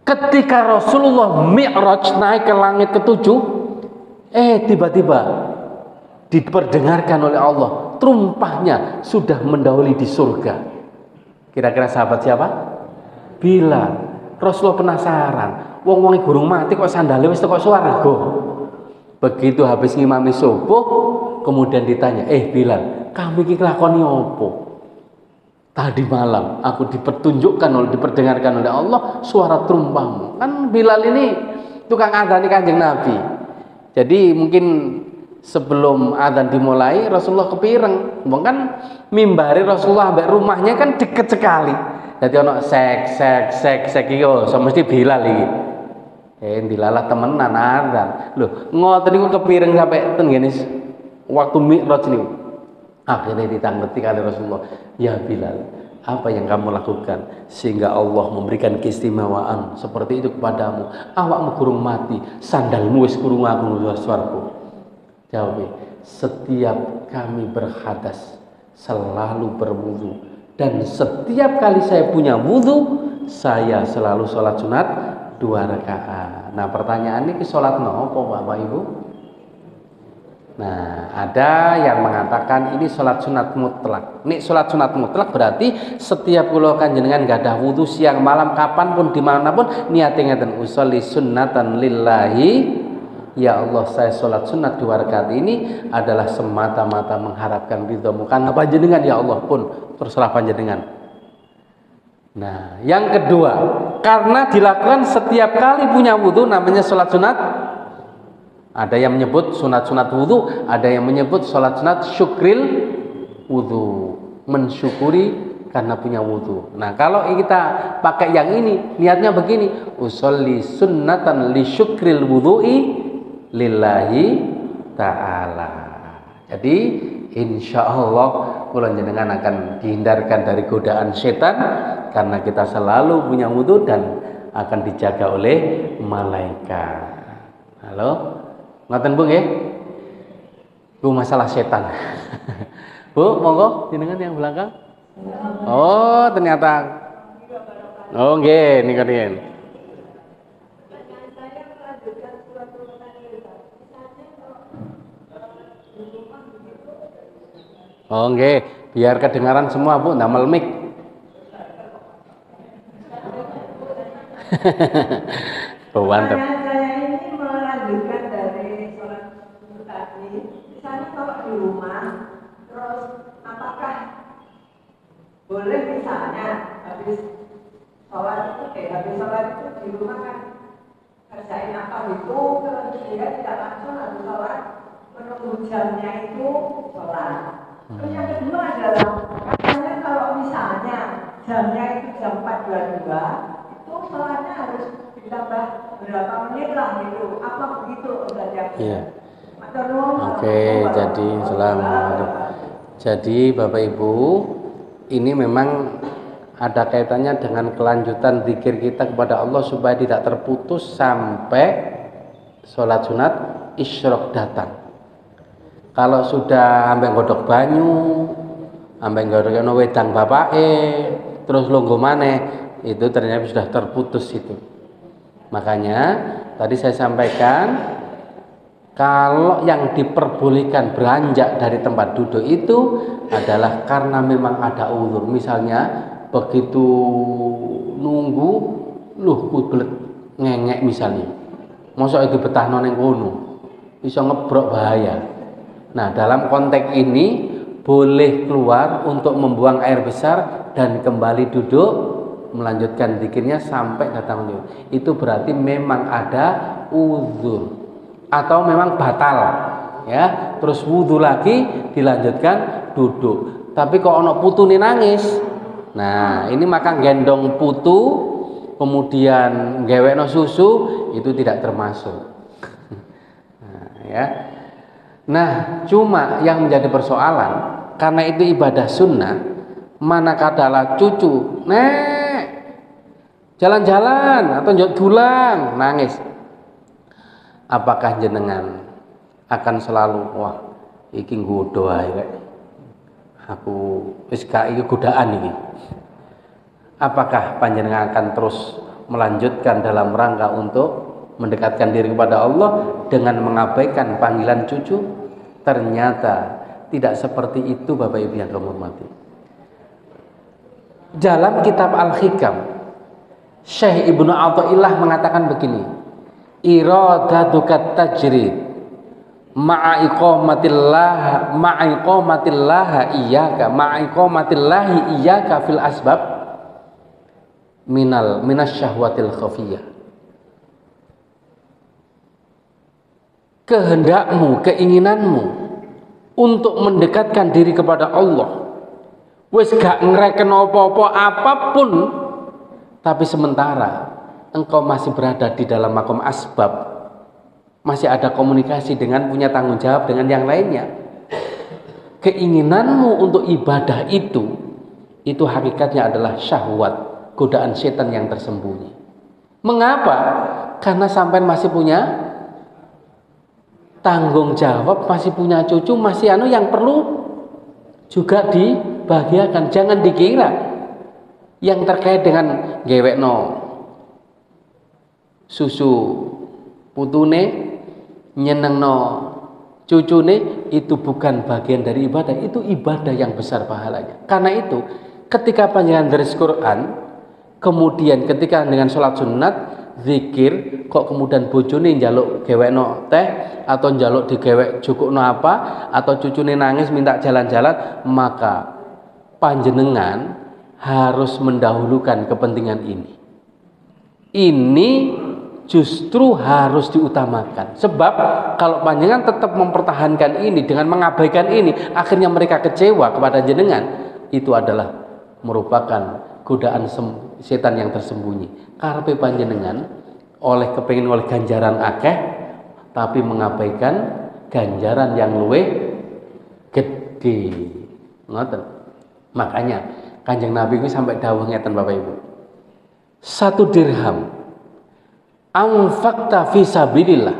ketika Rasulullah Mi'raj naik ke langit ketujuh eh tiba-tiba diperdengarkan oleh Allah terumpahnya sudah mendahului di surga kira-kira sahabat siapa? Bila Rasulullah penasaran wong wong gurung mati kok sandalnya wis kok swarga begitu habis ngimami subuh kemudian ditanya eh Bilal kami iki lakoni opo Tadi malam aku dipertunjukkan oleh diperdengarkan oleh Allah suara terumpahmu. Kan Bilal ini tukang adzan kanjeng Nabi. Jadi mungkin sebelum adzan dimulai Rasulullah kepireng. Kan mimbari Rasulullah sampai rumahnya kan deket sekali. Jadi ono sek sek sek sek iyo, so mesti Bilal iki. Eh dilalah temenan adzan. Loh, ngoten niku kepireng sampai ten waktu Mi'raj niku. Akhirnya ditanggapi oleh Rasulullah, ya Bilal, apa yang kamu lakukan sehingga Allah memberikan keistimewaan seperti itu kepadamu? Awakmu kurung mati, sandalmu wis kurung aku suaraku. Jawab, setiap kami berhadas selalu berwudu dan setiap kali saya punya wudu saya selalu sholat sunat dua rakaat. Nah pertanyaan ini sholat nopo bapak ibu? Nah, ada yang mengatakan ini sholat sunat mutlak. Ini sholat sunat mutlak berarti setiap pulau kanjenengan gak ada wudhu siang malam kapan pun di mana pun niatnya dan usolli sunnatan lillahi Ya Allah saya sholat sunat dua rakaat ini adalah semata-mata mengharapkan ridhomu karena panjenengan ya Allah pun terserah panjenengan. Nah, yang kedua, karena dilakukan setiap kali punya wudhu namanya sholat sunat ada yang menyebut sunat-sunat wudhu, ada yang menyebut sholat sunat syukril wudhu, mensyukuri karena punya wudhu. Nah kalau kita pakai yang ini, niatnya begini, usolli sunnatan li syukril wudhu'i lillahi ta'ala. Jadi insya Allah bulan jenengan akan dihindarkan dari godaan setan karena kita selalu punya wudhu dan akan dijaga oleh malaikat. Halo? Ngoten Bu nggih? Bu masalah setan. Bu, monggo jenengan yang belakang. Oh, ternyata Oh, nggih, niku Oh, nggih, biar kedengaran semua, Bu, ndamel mic. oh, mantap. boleh misalnya habis sholat itu kayak habis sholat itu di rumah kan kerjain apa itu terus dia tidak langsung habis sholat menunggu jamnya itu sholat terus yang kedua adalah katanya kalau misalnya jamnya itu jam 4.22 itu sholatnya harus ditambah berapa menit lah gitu apa begitu saja iya Oke, jadi selamat. Jadi Bapak Ibu, ini memang ada kaitannya dengan kelanjutan zikir kita kepada Allah supaya tidak terputus sampai sholat sunat isyrok datang. Kalau sudah sampai godok banyu, sampai godok wedang bapak terus longgo mana itu ternyata sudah terputus itu. Makanya tadi saya sampaikan kalau yang diperbolehkan beranjak dari tempat duduk itu adalah karena memang ada ulur. Misalnya begitu nunggu, luh kubelet ngengek misalnya. Masa itu betah noneng kono, bisa ngebrok bahaya. Nah dalam konteks ini boleh keluar untuk membuang air besar dan kembali duduk melanjutkan dikirnya sampai datang Itu berarti memang ada uzur atau memang batal ya. Terus wudhu lagi dilanjutkan duduk. Tapi kok ono putu nih nangis? Nah ini maka gendong putu kemudian no susu itu tidak termasuk. Nah, ya nah cuma yang menjadi persoalan karena itu ibadah sunnah mana kadalah cucu nek jalan-jalan atau gulang nangis. Apakah jenengan akan selalu wah iki nggodho ae aku wis gak iki godaan apakah panjenengan akan terus melanjutkan dalam rangka untuk mendekatkan diri kepada Allah dengan mengabaikan panggilan cucu ternyata tidak seperti itu Bapak Ibu yang kami hormati. Dalam kitab Al-Hikam Syekh Ibnu Athaillah mengatakan begini iradatukat tajrid iqamatillah iyyaka ma'a iqamatillah iyyaka fil asbab minal minas syahwatil khafiyah kehendakmu keinginanmu untuk mendekatkan diri kepada Allah wis gak ngereken apa-apa apa pun tapi sementara engkau masih berada di dalam makom asbab masih ada komunikasi dengan punya tanggung jawab dengan yang lainnya. Keinginanmu untuk ibadah itu, itu hakikatnya adalah syahwat, godaan setan yang tersembunyi. Mengapa? Karena sampai masih punya tanggung jawab, masih punya cucu, masih anu yang perlu juga dibahagiakan. Jangan dikira yang terkait dengan gewekno susu putune nyenengno cucune itu bukan bagian dari ibadah, itu ibadah yang besar pahalanya. Karena itu, ketika panjangan dari Quran, kemudian ketika dengan sholat sunat, zikir, kok kemudian bojone njaluk gewekno teh atau njaluk digewek cukupno apa atau cucune nangis minta jalan-jalan, maka panjenengan harus mendahulukan kepentingan ini. Ini justru harus diutamakan. Sebab kalau panjenengan tetap mempertahankan ini dengan mengabaikan ini, akhirnya mereka kecewa kepada jenengan. Itu adalah merupakan godaan setan yang tersembunyi. Karpe panjenengan oleh kepingin oleh ganjaran akeh, tapi mengabaikan ganjaran yang luwe gede. Ngoten. Makanya Kanjeng Nabi itu sampai dawuh ngeten Bapak Ibu. Satu dirham anfakta fisabilillah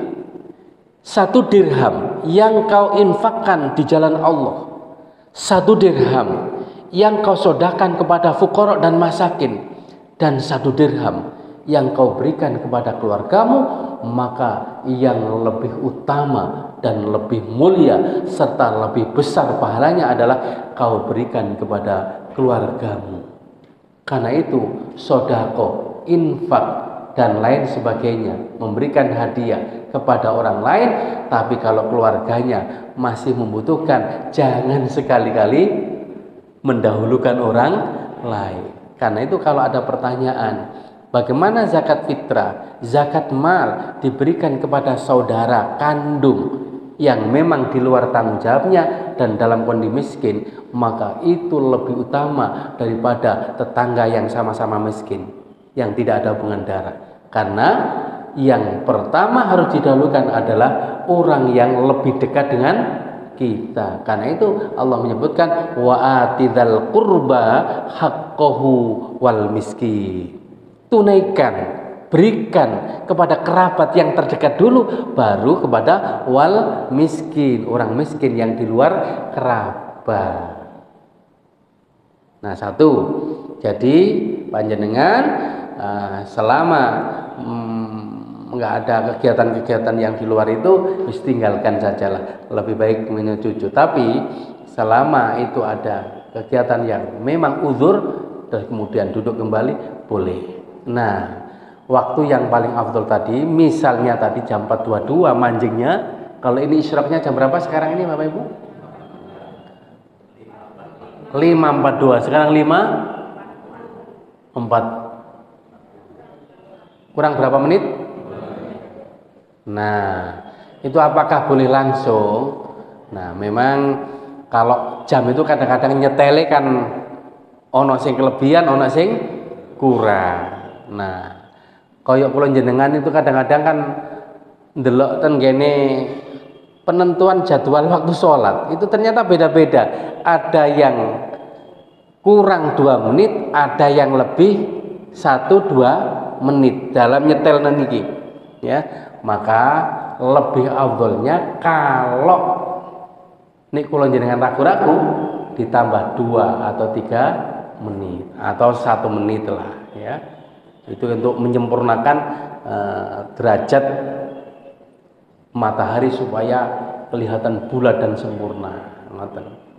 satu dirham yang kau infakkan di jalan Allah satu dirham yang kau sodakan kepada fukorok dan masakin dan satu dirham yang kau berikan kepada keluargamu maka yang lebih utama dan lebih mulia serta lebih besar pahalanya adalah kau berikan kepada keluargamu. Karena itu sodako infak dan lain sebagainya memberikan hadiah kepada orang lain tapi kalau keluarganya masih membutuhkan jangan sekali-kali mendahulukan orang lain karena itu kalau ada pertanyaan bagaimana zakat fitrah zakat mal diberikan kepada saudara kandung yang memang di luar tanggung jawabnya dan dalam kondisi miskin maka itu lebih utama daripada tetangga yang sama-sama miskin yang tidak ada hubungan darah. Karena yang pertama harus didahulukan adalah orang yang lebih dekat dengan kita. Karena itu Allah menyebutkan wa atidal qurba haqqahu wal miski. Tunaikan, berikan kepada kerabat yang terdekat dulu baru kepada wal miskin, orang miskin yang di luar kerabat. Nah, satu. Jadi panjenengan uh, selama mm, nggak ada kegiatan-kegiatan yang di luar itu harus tinggalkan sajalah. Lebih baik cucu. Tapi selama itu ada kegiatan yang memang uzur dan kemudian duduk kembali boleh. Nah waktu yang paling afdol tadi misalnya tadi jam 4.22 manjingnya kalau ini isyroknya jam berapa? Sekarang ini Bapak Ibu? 5.42 sekarang 5 4 Kurang berapa menit? Nah, itu apakah boleh langsung? Nah, memang kalau jam itu kadang-kadang nyetele kan ono sing kelebihan, ono sing kurang. Nah, koyok pulau jenengan itu kadang-kadang kan ndelok ten gene penentuan jadwal waktu sholat itu ternyata beda-beda. Ada yang kurang dua menit, ada yang lebih satu dua menit dalam nyetel nanti ya maka lebih awalnya kalau nih kalau jenengan ragu-ragu ditambah dua atau tiga menit atau satu menit lah ya. Itu untuk menyempurnakan uh, derajat matahari supaya kelihatan bulat dan sempurna. Ngoten.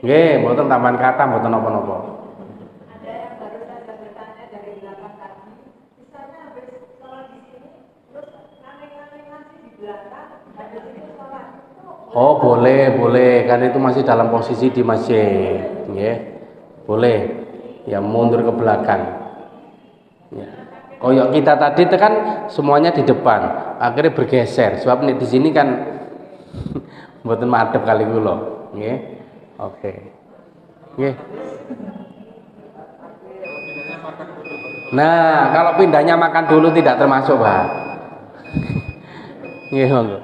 Nggih mboten tambahan kata mboten napa-napa Ada yang baru saja bertanya dari belakang tadi, misalnya habis sholat di sini, terus nganeng-nganeng nasi di belakang, habis itu sholat. Itu Oh boleh boleh. Kan itu masih dalam posisi di masjid ya. Boleh. Ya mundur ke belakang. Ya. Koyok kita tadi itu kan semuanya di depan. Akhirnya bergeser. Sebab nih di sini kan buatan madep kali kulo ya oke. Ya Nah, kalau pindahnya makan dulu tidak termasuk, Pak. Nggih, monggo.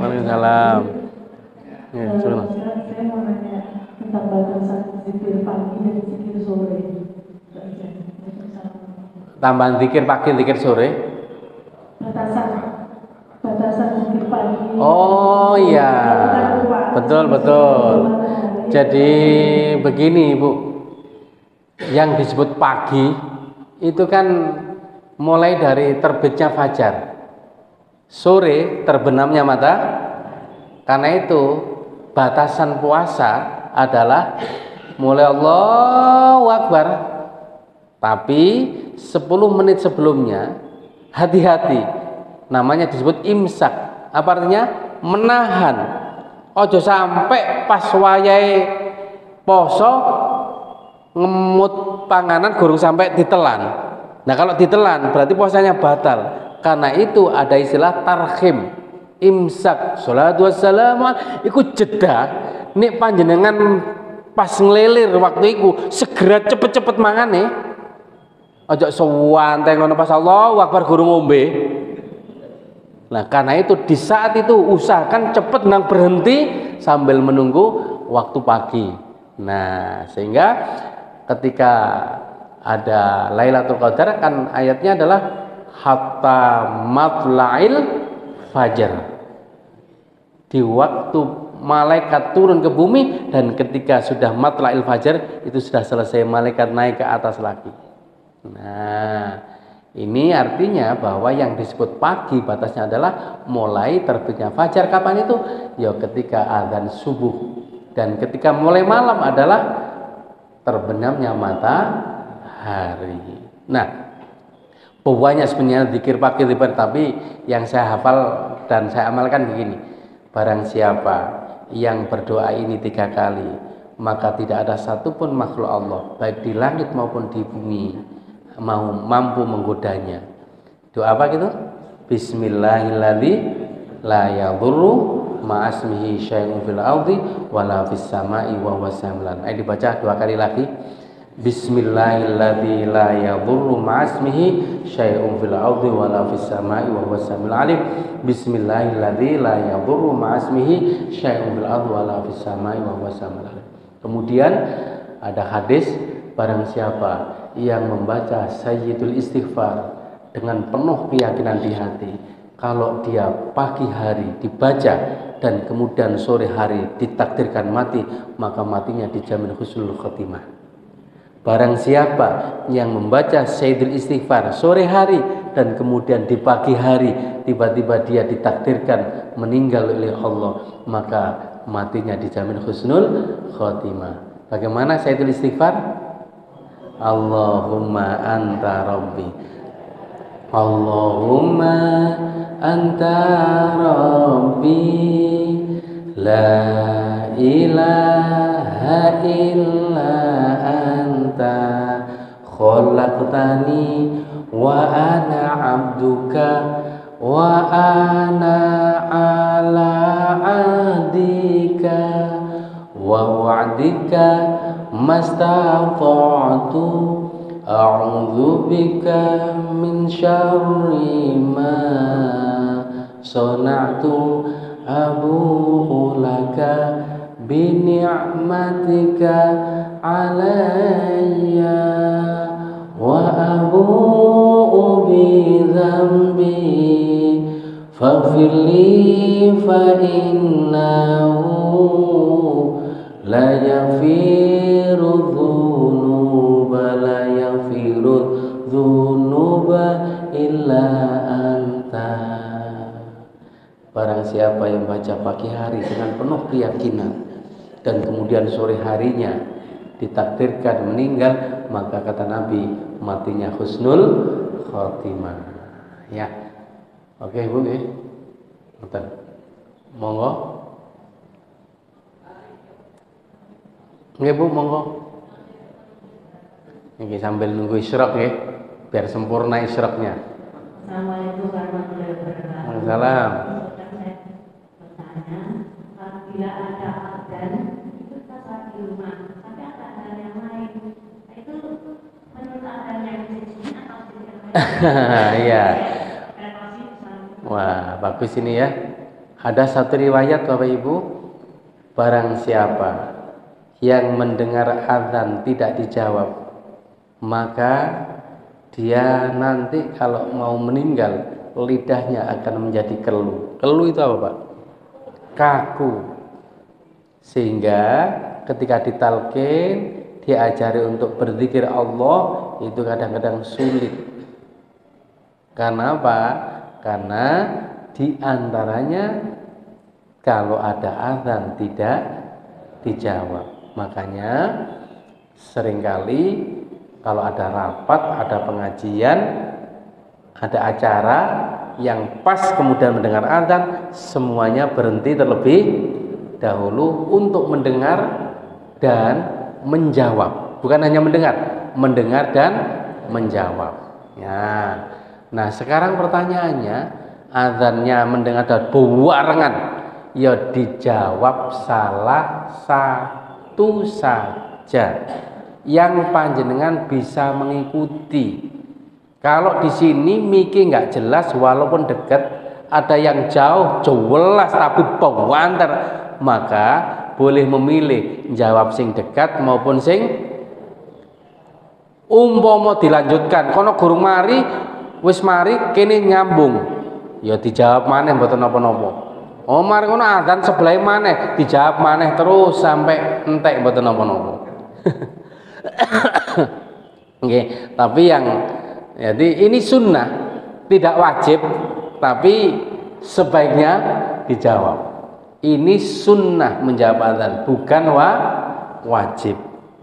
Waalaikumsalam. Ya, silakan. Saya mau nanya tentang batasan zikir pagi dan zikir sore. Tambahan zikir pagi, zikir sore. Batasan batasan zikir pagi. Oh iya. Betul, betul. Jadi begini, Bu. Yang disebut pagi itu kan mulai dari terbitnya fajar. Sore terbenamnya mata. Karena itu batasan puasa adalah mulai Allahu Akbar. Tapi 10 menit sebelumnya hati-hati. Namanya disebut imsak. Apa artinya? Menahan. Ojo sampai pas wayai poso ngemut panganan gurung sampai ditelan. Nah kalau ditelan berarti puasanya batal. Karena itu ada istilah tarhim, imsak, salatu wassalamu iku jeda. Nek panjenengan pas ngelilir waktu itu segera cepet-cepet mangane. Ojo sewantai ngono pas Allah Akbar guru ngombe. Nah, karena itu di saat itu usahakan cepet nang berhenti sambil menunggu waktu pagi. Nah, sehingga ketika ada Lailatul Qadar kan ayatnya adalah hatta matla'il fajar. Di waktu malaikat turun ke bumi dan ketika sudah matla'il fajar itu sudah selesai malaikat naik ke atas lagi. Nah, ini artinya bahwa yang disebut pagi batasnya adalah mulai terbitnya fajar kapan itu? Ya ketika azan subuh dan ketika mulai malam adalah terbenamnya matahari. Nah, banyak sebenarnya zikir pagi lipat tapi yang saya hafal dan saya amalkan begini. Barang siapa yang berdoa ini tiga kali, maka tidak ada satupun makhluk Allah, baik di langit maupun di bumi, mau mampu menggodanya. Doa apa gitu? Bismillahirrahmanirrahim la yadurru ma'asmihi syai'un fil wala fis sama'i wa dibaca dua kali lagi. Bismillahirrahmanirrahim la yadurru ma'asmihi syai'un fil ardi wala fis sama'i wa huwa samiul alim. Bismillahirrahmanirrahim la yadurru ma'asmihi syai'un fil ardi wala fis sama'i wa huwa samiul alim. Kemudian ada hadis barang siapa yang membaca sayyidul istighfar dengan penuh keyakinan di hati kalau dia pagi hari dibaca dan kemudian sore hari ditakdirkan mati maka matinya dijamin husnul khotimah barang siapa yang membaca sayyidul istighfar sore hari dan kemudian di pagi hari tiba-tiba dia ditakdirkan meninggal oleh Allah maka matinya dijamin husnul khotimah. Bagaimana sayyidul istighfar? Allahumma anta rabbi. Allahumma anta rabbi. La ilaha illa anta Khalaqtani wa ana abduka Wa ana ala adika Wa wa'dika mastata'tu A'udzu bika min syarri ma sana'tu abu'u laka abu'u bi dhanbi. Faghfir li fa innahu la yafiru dhunuba la yafiru dhunuba illa anta. Barang siapa yang baca pagi hari dengan penuh keyakinan dan kemudian sore harinya ditakdirkan meninggal maka kata Nabi matinya husnul khotimah ya oke Bu ya monggo Nggih Bu, monggo. Ini sambil nunggu isyraq ya, biar sempurna isyraqnya. Assalamualaikum warahmatullahi wabarakatuh. Waalaikumsalam. Saya bertanya, apabila ada sholat di rumah, tapi ada adzan yang lain. Nah, itu menurut adzan yang atau lain? Iya. Wah, bagus ini ya. Ada satu riwayat Bapak Ibu, barang siapa yang mendengar azan tidak dijawab, maka dia nanti kalau mau meninggal lidahnya akan menjadi keluh. Keluh itu apa, Pak? Kaku. Sehingga ketika ditalkin diajari untuk berzikir Allah itu kadang-kadang sulit. Karena apa? Karena di antaranya kalau ada azan tidak dijawab. Makanya sering kali kalau ada rapat, ada pengajian, ada acara yang pas kemudian mendengar azan, semuanya berhenti terlebih dahulu untuk mendengar dan menjawab. Bukan hanya mendengar, mendengar dan menjawab. Ya. Nah, sekarang pertanyaannya, azannya mendengar dan barengan, ya dijawab salah satu saja yang panjenengan bisa mengikuti. Kalau di sini Miki nggak jelas walaupun dekat, ada yang jauh jelas tapi pewanter, maka boleh memilih jawab sing dekat maupun sing umpama dilanjutkan. Kono guru mari wis mari kene nyambung. Ya dijawab maneh mboten napa-napa oh mari ngono adzan sebelah maneh dijawab maneh terus sampai entek mboten napa-napa Oke, tapi yang jadi ini sunnah tidak wajib tapi sebaiknya dijawab ini sunnah menjawab adzan bukan wa wajib.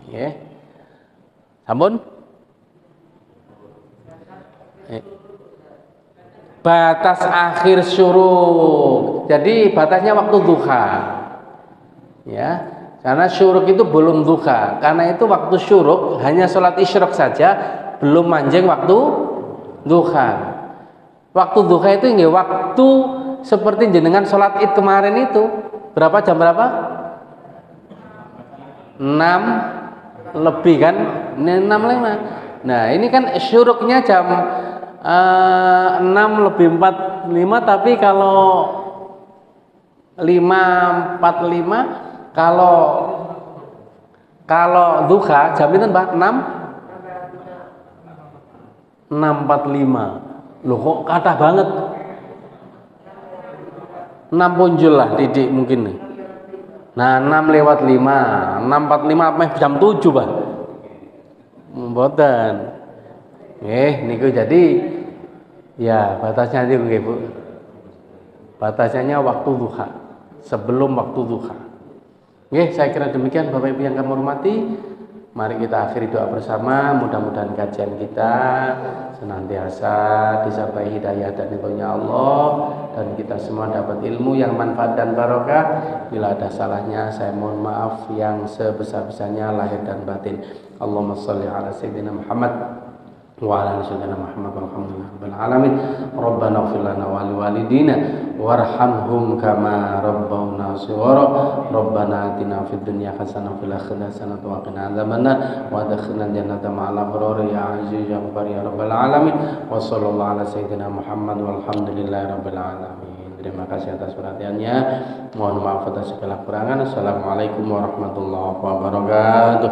Ya sampun? Eh. batas akhir syuruk. Jadi batasnya waktu duha. Ya. Karena syuruk itu belum duha. Karena itu waktu syuruk hanya sholat isyrok saja belum manjing waktu duha. Waktu duha itu nggak waktu seperti jenengan sholat id kemarin itu. Berapa jam berapa? 6 lebih kan? 6 lima. Nah ini kan syuruknya jam eh, 6 lebih 45 tapi kalau 545 kalau kalau duha jam itu Pak? 6 645 loh kok kata banget 6 punjul lah didik mungkin nih. Nah 6 lewat 5 645 meh jam 7 Pak. Mboten eh niku jadi ya batasnya itu nggih Bu batasnya waktu duha sebelum waktu duha. Oke, saya kira demikian Bapak Ibu yang kami hormati. Mari kita akhiri doa bersama. Mudah-mudahan kajian kita senantiasa disertai hidayah dan ridhonya Allah dan kita semua dapat ilmu yang manfaat dan barokah. Bila ada salahnya, saya mohon maaf yang sebesar-besarnya lahir dan batin. Allahumma sholli ala sayyidina Muhammad وعلى ال سيدنا محمد والحمد لله رب العالمين ربنا اغفر لنا ولوالدينا وارحمهم كما ربونا صغارا ربنا اتنا في الدنيا حسنه وفي الاخره حسنه وقنا عذاب النار وادخلنا الجنه مع الابرار يا عزيز يا غفار يا رب العالمين وصلى الله على سيدنا محمد والحمد لله رب العالمين Terima kasih atas perhatiannya. Mohon maaf atas segala kekurangan. Assalamualaikum warahmatullahi wabarakatuh.